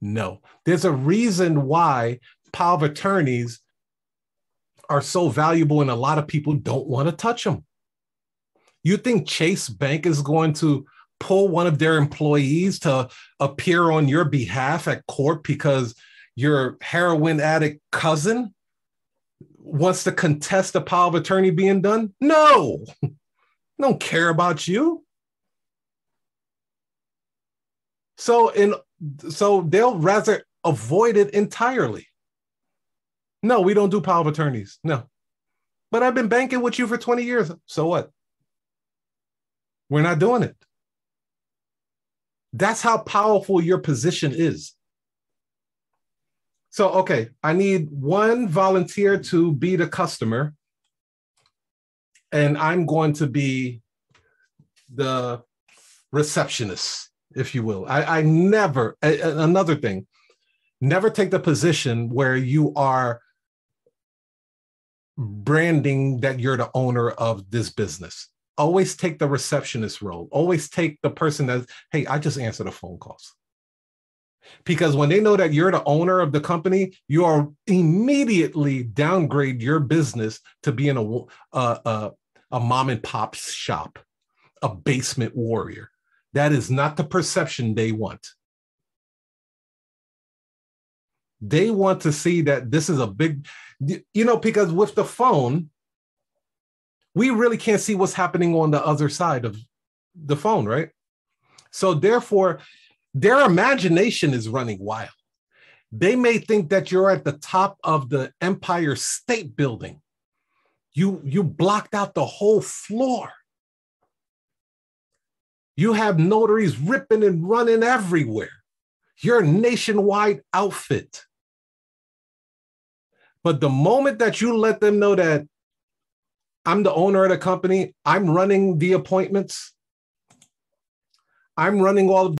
No. There's a reason why power of attorneys are so valuable and a lot of people don't want to touch them. You think Chase Bank is going to pull one of their employees to appear on your behalf at court because your heroin addict cousin wants to contest the power of attorney being done? No, don't care about you. So in so they'll rather avoid it entirely. No, we don't do power of attorneys. No. But I've been banking with you for 20 years. So what? We're not doing it. That's how powerful your position is. So, okay, I need one volunteer to be the customer, and I'm going to be the receptionist, if you will. I, I never, a, another thing, never take the position where you are branding that you're the owner of this business. Always take the receptionist role. Always take the person that, hey, I just answer the phone calls. Because when they know that you're the owner of the company, you are immediately downgrade your business to being a, a, a, a mom and pop shop, a basement warrior. That is not the perception they want. They want to see that this is a big, you know, because with the phone, we really can't see what's happening on the other side of the phone, right? So therefore, their imagination is running wild. They may think that you're at the top of the Empire State Building. You, you blocked out the whole floor. You have notaries ripping and running everywhere. You're a nationwide outfit. But the moment that you let them know that I'm the owner of the company, I'm running the appointments, I'm running all of